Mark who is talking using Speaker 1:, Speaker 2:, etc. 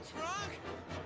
Speaker 1: What's wrong?